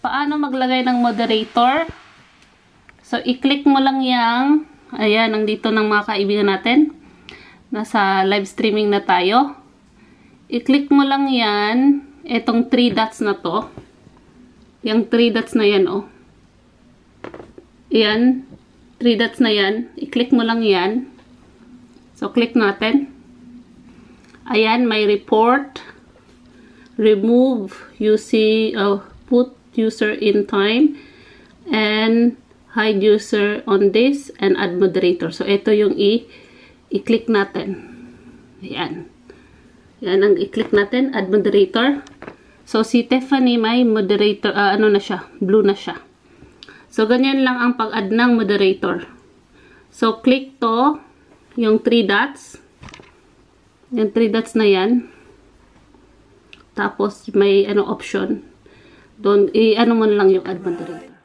paano maglagay ng moderator. So, i-click mo lang yang, ayan, nandito ng mga kaibigan natin. Nasa live streaming na tayo. I-click mo lang yan, itong 3 dots na to. Yung 3 dots na yan, oh. Yan, 3 dots na yan. I-click mo lang yan. So, click natin. Ayan, may report. Remove, you see, oh, put user in time. And hide user on this and add moderator. So, ito yung i-click natin. Ayan. Yan ang i-click natin, add moderator. So, si Tiffany may moderator, ah, ano na siya, blue na siya. So, ganyan lang ang pag-add ng moderator. So, click to, yung 3 dots. Yung 3 dots na yan. Tapos, may ano option. Doon, i-ano mo lang yung moderator.